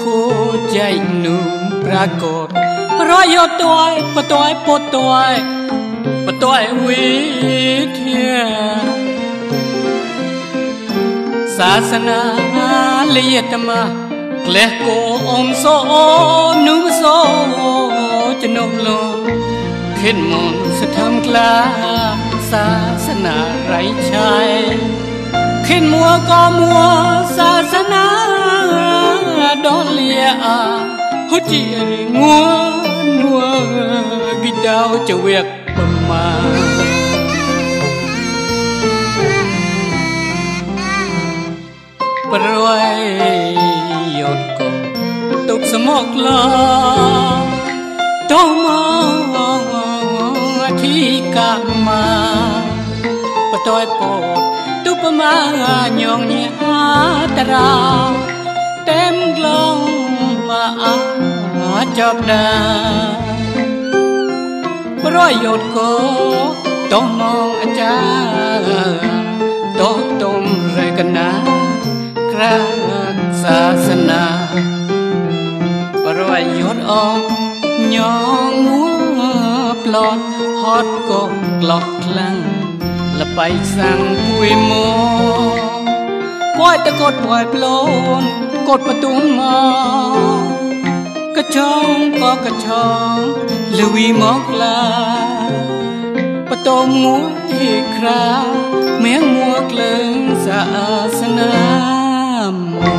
คู่ใจหนุ่มปรากฏระโยอตัวปะตัวปดตัวปะตัววิเทียศาสนาละเอียดมาเกลโกอมโซนุโซจะนมลขึ้นมนสะทำกลาศาสนาไรชัยขึ้นมัวก็มัวศาสนา ជីងួនួគិតៅចវៀកប្រមាប្រយយត់ក៏ទុកស្មុកឡតមកអធិកាមាបតយពោទុបមាញងញាតរា เต็มกลองมาอาจอบดาร้อยหยดโกต้องมองอาจารย์ตกตมไรกันนะครางศาสนาร้อยหยดออกยองมัวปลอดฮอดกบกลอกคลั่งละไปสั่งปุยมอปล่อยตะกดปล่อยปลม កតបទុំមកកចងក៏កចងលវីមកឡាបទុំមួយក្រាមៀងមួក្លឹងសាសនាមក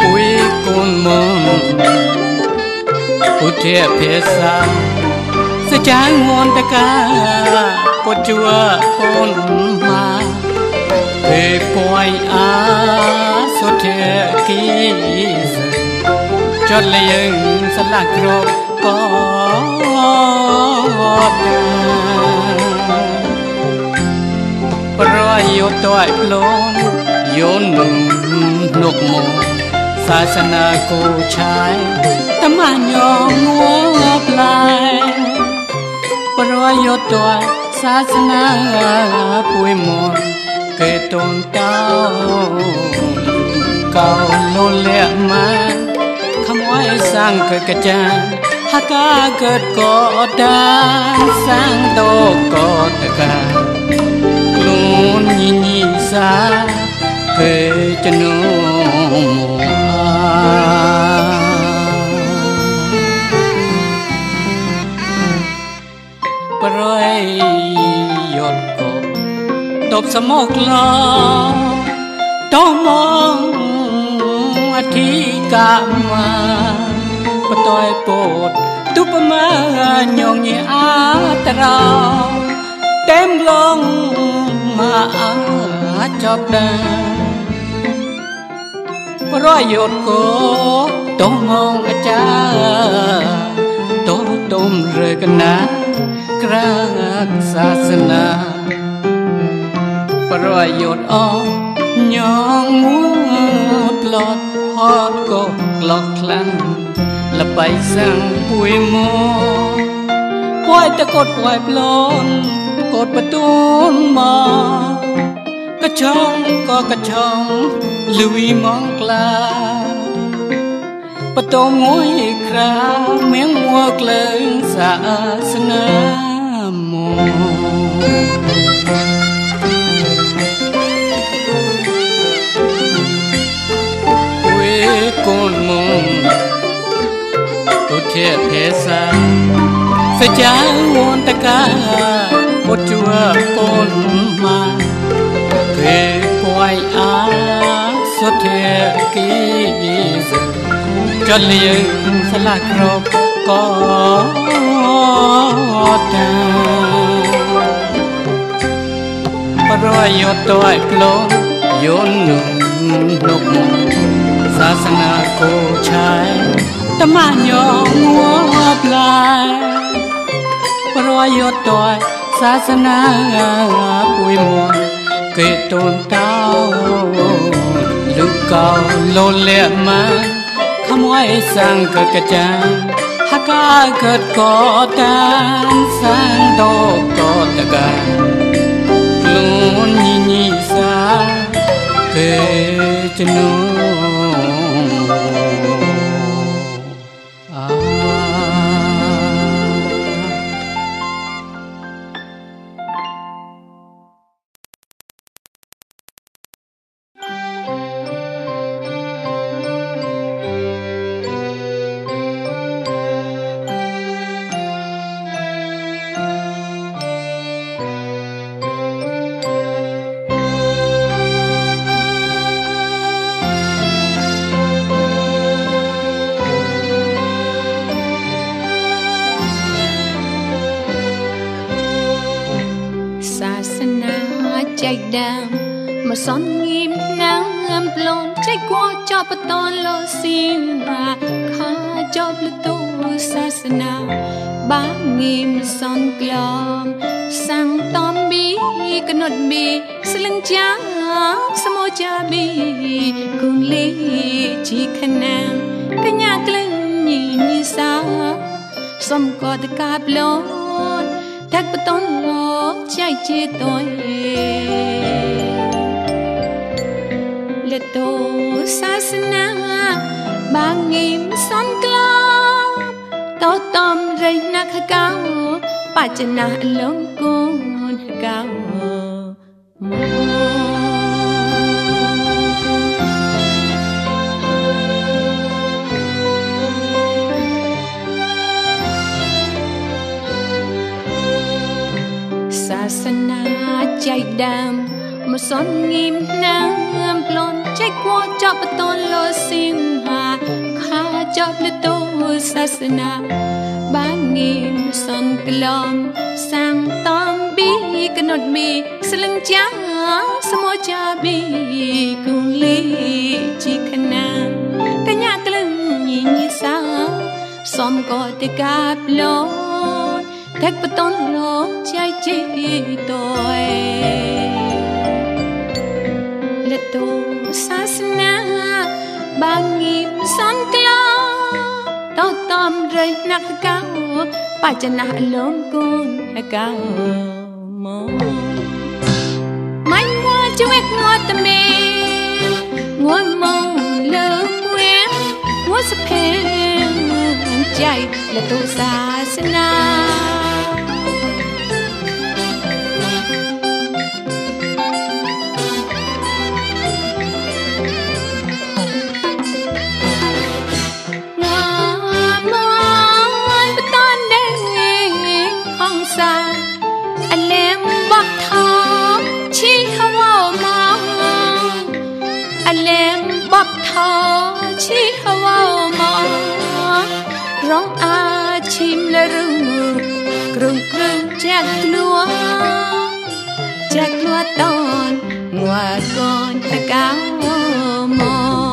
ពុយកូនមកពុទ្ធភាសា ចាងមន្តកាពុតជួកូនមាទេពយអាសុធិគីសចត់លយើងស្លាក់គ្របកតប្រយោទ័យខ្លួនយោននឹងលោកមកសាសនាគូឆាយតាមញងងួផ្លែ ប្រយោតតសាសនាពួយមនកេតនតោកោលលៈម៉ាខំអយសាំងកកចាហកាកើតកោតាសាំងតោកោតកាខ្លួនញីញីសាគេចនុ ប់សមោកឡតមងអធិកាមាបតយពោតទុបមាញងញាអាត្រោតែមឡងមកអាចចប់ដែរប្រយោជន៍ក៏តងងអាចារ្យតោតុំរើកណាក្រាកសាសនា ប្រយោជន៍អញងមួយផ្លត់ហត់ក៏ក្លោះខ្លាំងលបៃសាំងពួយមកពួយតកត់ពួយប្លន់កត់បទូនមកកឆងក៏កឆងលុយមកក្លាបតងមួយក្រាមៀងមួក្លើងសាសនាមក កូនមុំទុជាភាសាសេចាងួនតកាបុជួកូនមកគេពួយអាសុធិគីសចលៀងស្លាក់ក្រប់ក៏តាប្រយោជន៍តើផ្លូយន់នុក សាសនាគោឆាយតមញងមួប្លាយប្រយោជន៍តើសាសនាពួយមួគេតូនតោលុកកោលលលៈម៉ាខមអៃសង្កកចា hakagat ko tan sang do ko taga lun ni ni sa pe chnu ចណាលងគូនកៅសាសនា ចៃដើមមកសនងៀមណាមប្លន់ចៃគួចប់បតនលោសៀងហាខាចប់លតោសាសនាបានងៀមសនក្លំសាំងតំប៊ីកណុតមីស្លឹងចាស្មោចាប៊ីគូលីជីខណាកញ្ញាក្លឹងញីញីសាសំក៏តិកាប្លន់តែបតនលោ chạy chia tôi lệ tổ xa xa na ba nghìn son clo to tom rây na khá cao bà chân na lông côn cao កចៃជីតយលតោសាសនាបាងីសនក្លោតតំរៃណាក់កៅបច្ចណាលំគូនកៅមក ម៉ៃមួជួយងត់ត មេងួនមកលើវែងួនសភេចៃលតុសាសនាចាក់ក្នួចាក់ក្នួតនងွာកូនតកៅមក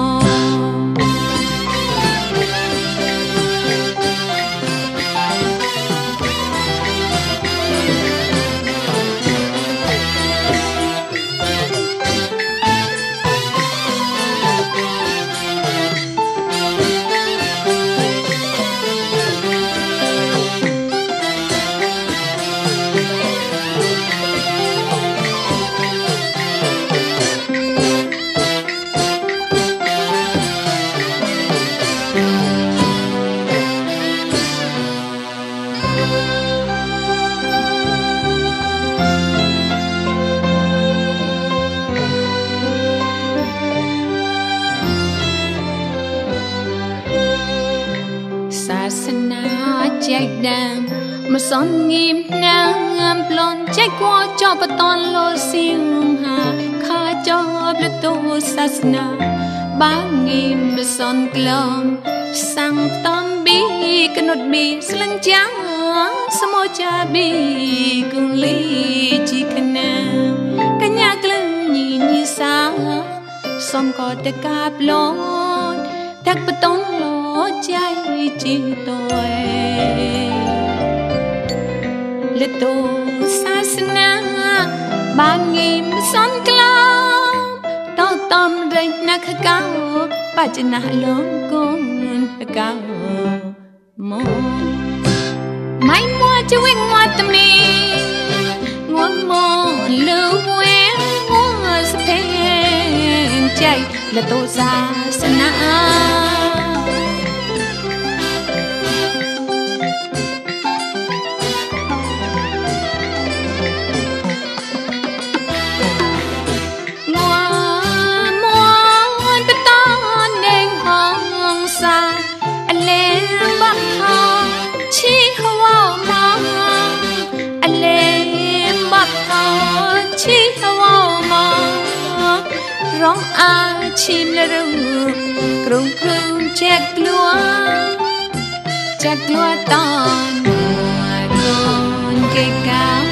សនងៀមណាងប្លន់ចែកគួចបតនលោសៀងហាខាចបលតូសាសនាបាងៀមសនក្លំសាំងតំប៊ីកណុតប៊ីស្លឹងចាំងសមោចាប៊ីគូលីជីខណាកញ្ញាក្លឹងញីញីសាសំក៏តកាប្លន់តាក់បតនលោ trái chi tôi lệ tổ xa xa ba nghìn son clam to tâm rây na khá cao, ba chân na lớn con cao. Mô mai mua chứ quên mua tâm đi mua mô lưu quên mua sắp hẹn chạy tu sa xa xa រងអាឈីមលរងក្រុងព្រឹងចែកក្លួចែកក្លួតនមួយកូនគេកា